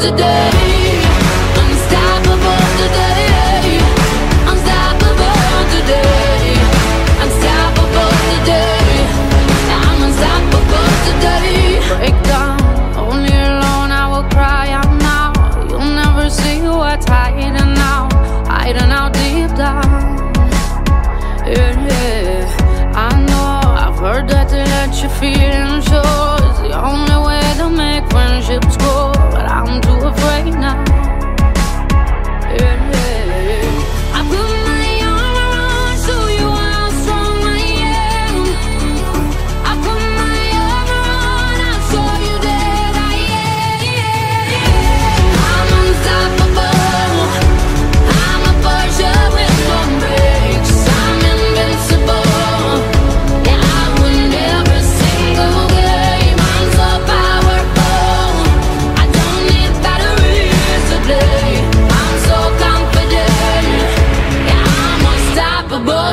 Today. Unstoppable today. Unstoppable today. Unstoppable today. I'm unstoppable today. Break down, only alone I will cry out now. You'll never see hiding hiding deep down. Yeah. I know I've heard that to let you feel and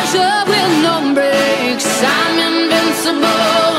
treasure with no breaks. I'm invincible.